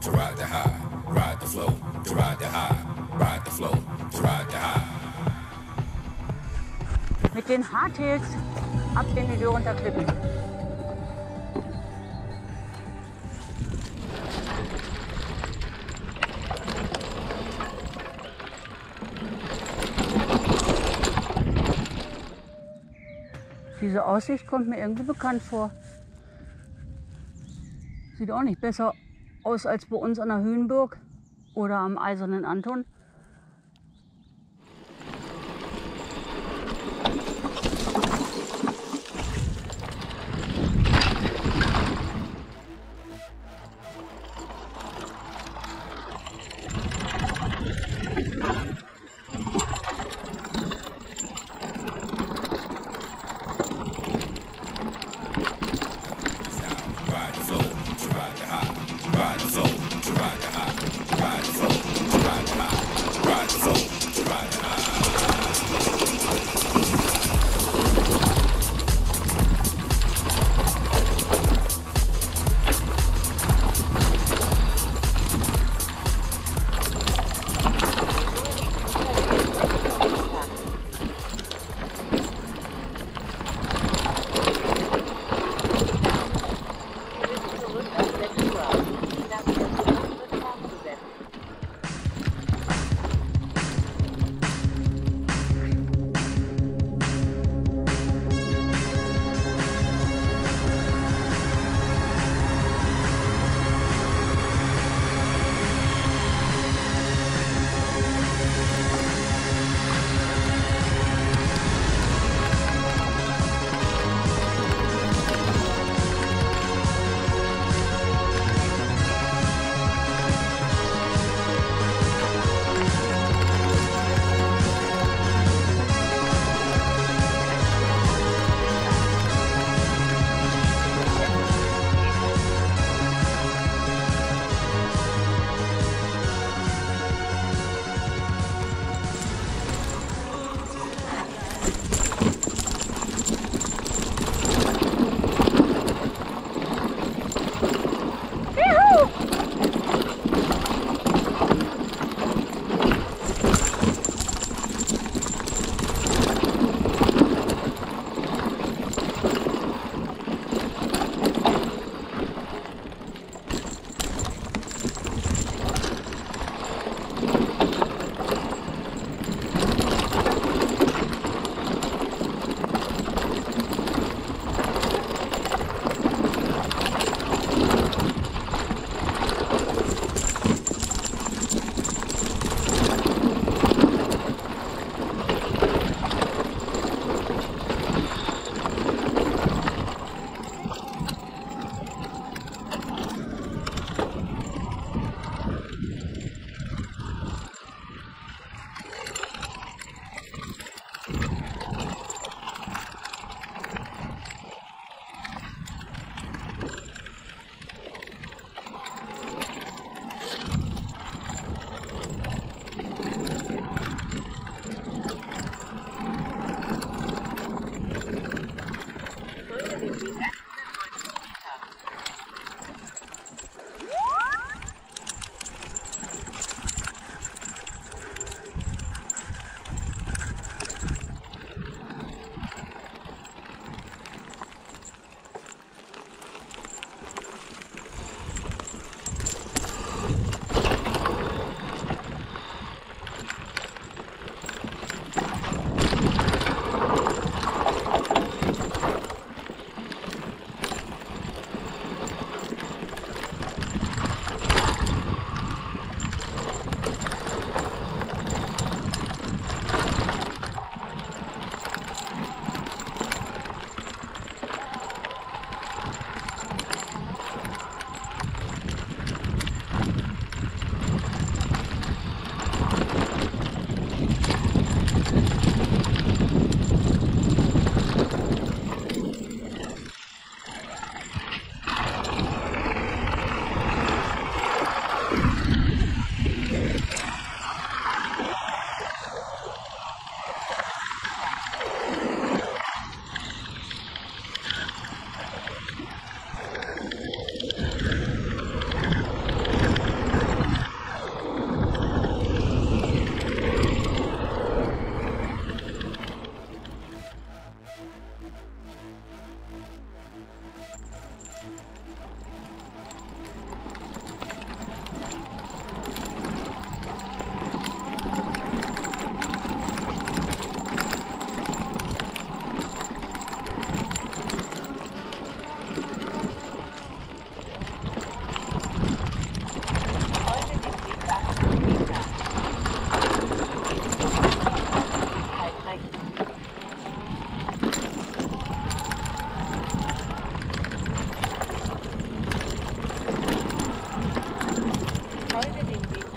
to ride the high, ride the flow, to ride the high, ride the flow, to ride the high. Mit den Hardtails ab in die runterklippen. Diese Aussicht kommt mir irgendwie bekannt vor. Sieht auch nicht besser aus als bei uns an der Höhenburg oder am Eisernen Anton.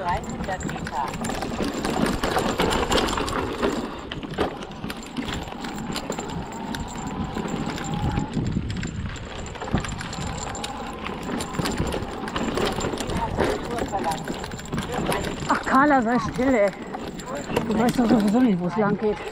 300 Meter. Ach, Carla, sei still, ey. Du weißt doch sowieso nicht, wo es lang geht.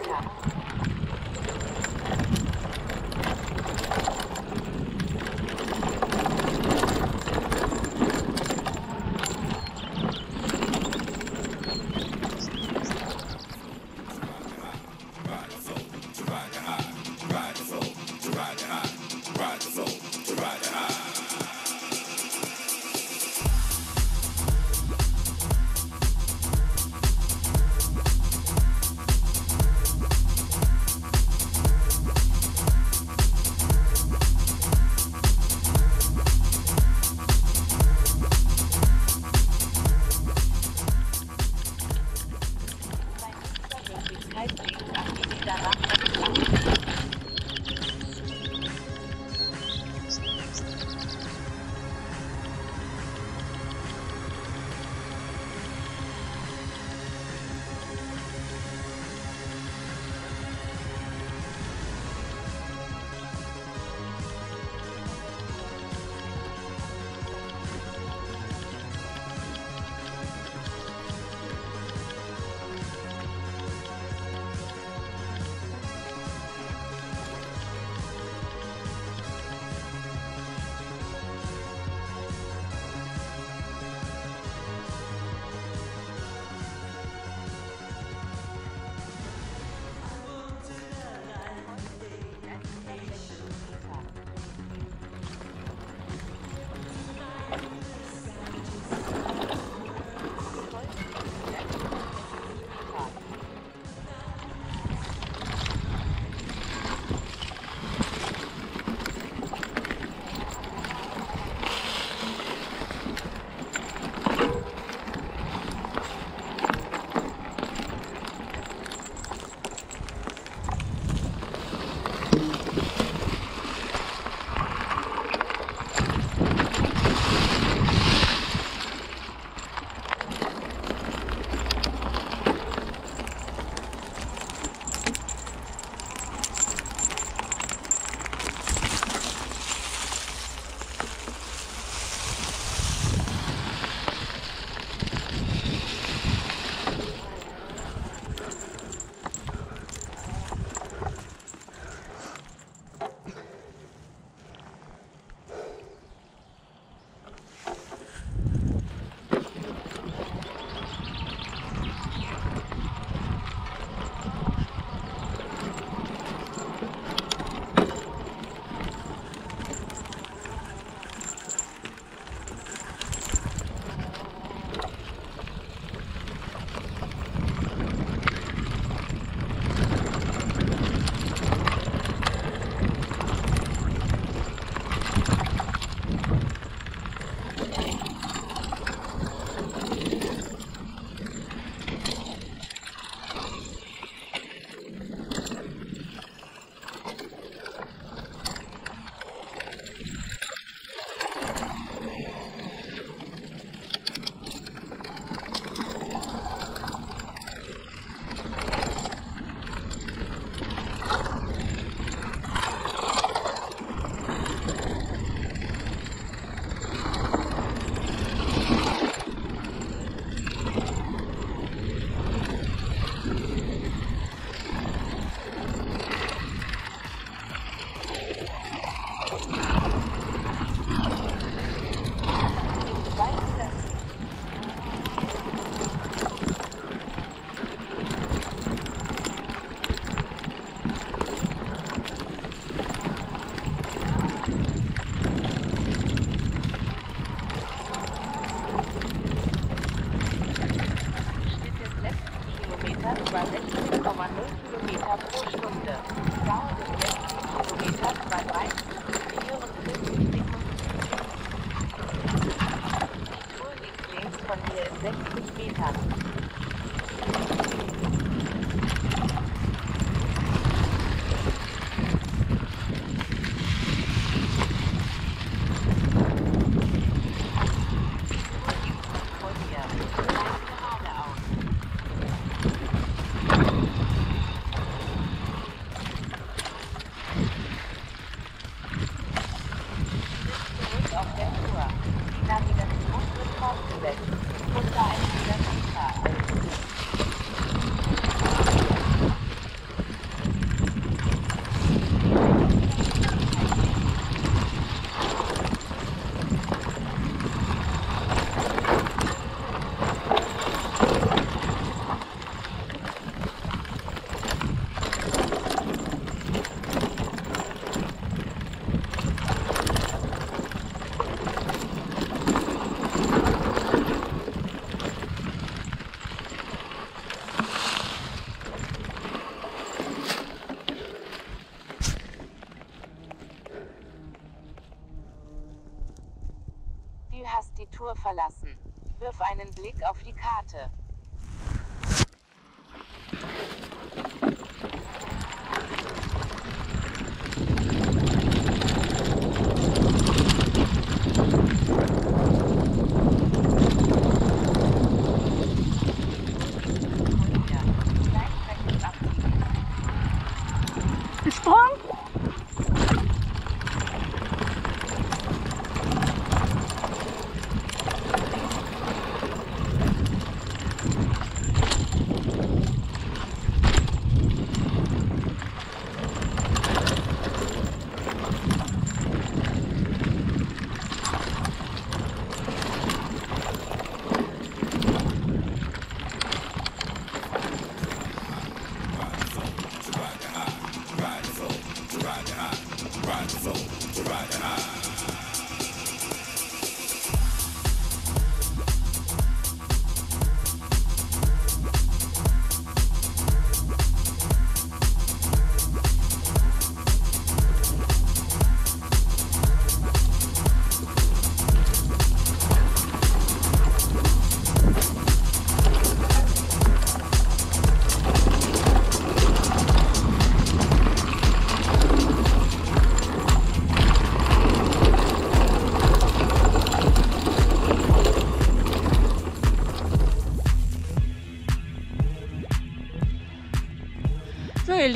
Kilometer bei 16,0 Kilometer pro Stunde. Dauer des also letzten Kilometers bei 3 Spur verlassen. Wirf einen Blick auf die Karte. Gesprungen?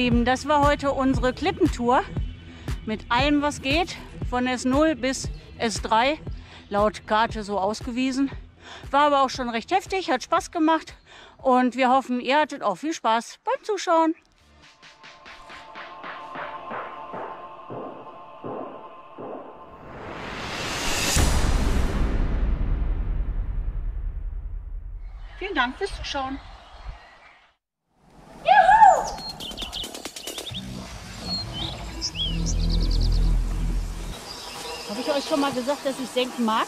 Lieben, das war heute unsere Klippentour. Mit allem was geht, von S0 bis S3, laut Karte so ausgewiesen. War aber auch schon recht heftig, hat Spaß gemacht und wir hoffen, ihr hattet auch viel Spaß beim Zuschauen. Vielen Dank fürs Zuschauen. Habe ich euch schon mal gesagt, dass ich senken mag?